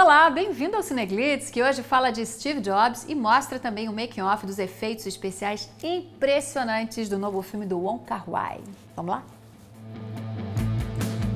Olá, bem-vindo ao Cineglitz, que hoje fala de Steve Jobs e mostra também o making-off dos efeitos especiais impressionantes do novo filme do Wong Kar-wai. Vamos lá?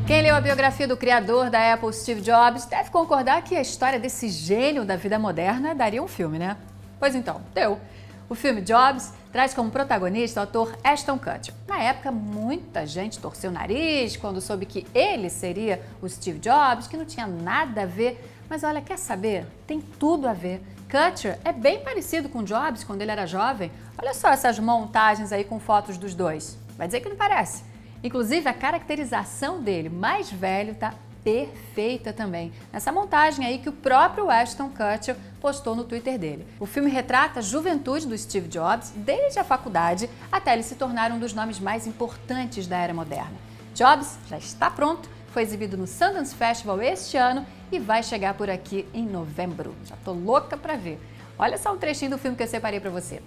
Quem leu a biografia do criador da Apple, Steve Jobs, deve concordar que a história desse gênio da vida moderna daria um filme, né? Pois então, deu. O filme Jobs traz como protagonista o ator Ashton Kutcher. Na época, muita gente torceu o nariz quando soube que ele seria o Steve Jobs, que não tinha nada a ver mas olha, quer saber? Tem tudo a ver. Kutcher é bem parecido com Jobs quando ele era jovem. Olha só essas montagens aí com fotos dos dois. Vai dizer que não parece. Inclusive, a caracterização dele mais velho tá perfeita também. Nessa montagem aí que o próprio Ashton Kutcher postou no Twitter dele. O filme retrata a juventude do Steve Jobs desde a faculdade até ele se tornar um dos nomes mais importantes da era moderna. Jobs já está pronto foi exibido no Sundance Festival este ano e vai chegar por aqui em novembro. Já tô louca para ver. Olha só um trechinho do filme que eu separei para você.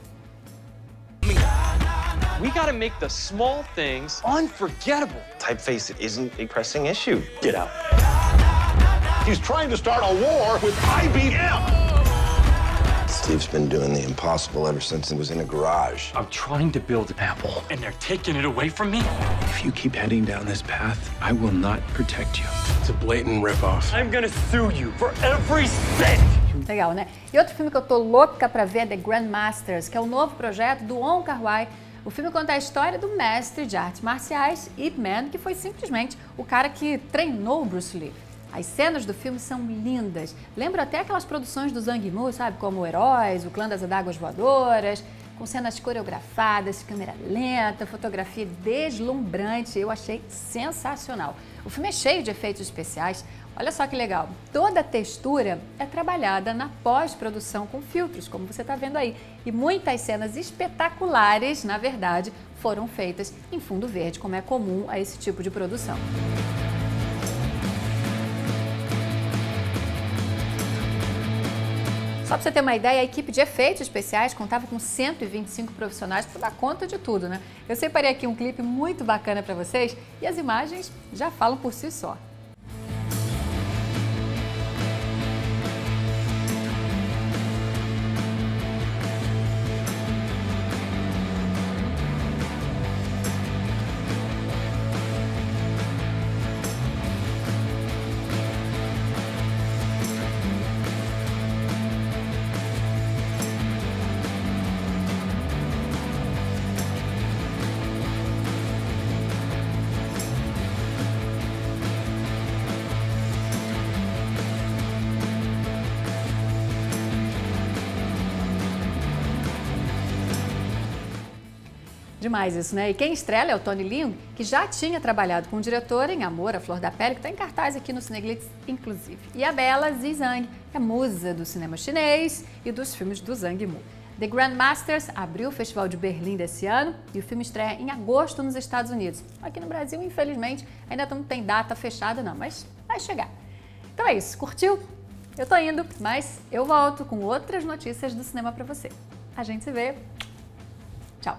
We gotta make the small things unforgettable. Typeface isn't a pressing issue. Get out. He's trying to start a war with IBM. Steve's been doing the impossible ever since he was in a garage. I'm trying to build an Apple, and they're taking it away from me? If you keep heading down this path, I will not protect you. It's a blatant ripoff. I'm gonna sue you for every cent! Legal, né? E outro filme que eu tô louca pra ver é The Grandmasters, que é o novo projeto do On Kar-wai. O filme conta a história do mestre de artes marciais, Ip Man, que foi simplesmente o cara que treinou Bruce Lee. As cenas do filme são lindas. Lembra até aquelas produções do Zhang Yimou, sabe? Como Heróis, o Clã das Adáguas Voadoras, com cenas coreografadas, câmera lenta, fotografia deslumbrante. Eu achei sensacional. O filme é cheio de efeitos especiais. Olha só que legal. Toda a textura é trabalhada na pós-produção com filtros, como você está vendo aí. E muitas cenas espetaculares, na verdade, foram feitas em fundo verde, como é comum a esse tipo de produção. Só para você ter uma ideia, a equipe de efeitos especiais contava com 125 profissionais para dar conta de tudo, né? Eu separei aqui um clipe muito bacana para vocês e as imagens já falam por si só. Demais isso, né? E quem estrela é o Tony Leung, que já tinha trabalhado com o diretor em Amor, a Flor da Pele, que está em cartaz aqui no Cineglitz, inclusive. E a Bela Zizang, que é musa do cinema chinês e dos filmes do Zhang Yimou. The Grandmasters abriu o Festival de Berlim desse ano e o filme estreia em agosto nos Estados Unidos. Aqui no Brasil, infelizmente, ainda não tem data fechada não, mas vai chegar. Então é isso, curtiu? Eu tô indo, mas eu volto com outras notícias do cinema para você. A gente se vê. Tchau!